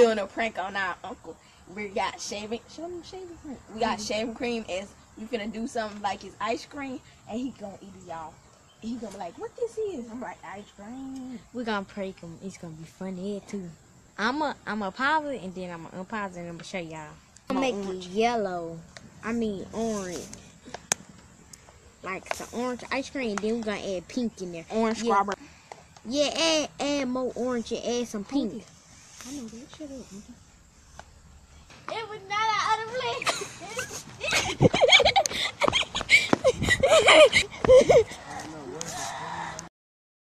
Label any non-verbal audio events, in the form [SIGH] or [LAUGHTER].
doing a prank on our uncle. We got shaving. Show them shaving cream. We got mm-hmm. shaving cream, and we finna do something like his ice cream, and he gonna eat it, y'all. He gonna be like, "What this is?" I'm like, "Ice cream." We're gonna prank him. It's gonna be funny too. I'm a I'm a pause it and then I'm gonna unpause it and I'm gonna show y'all. I'm gonna make orange. it yellow. I mean orange. Like some orange ice cream, then we're gonna add pink in there. Orange Yeah. strawberry. Yeah, add add more orange and add some pink. I know that. Shut up. It was not out of place. [LAUGHS]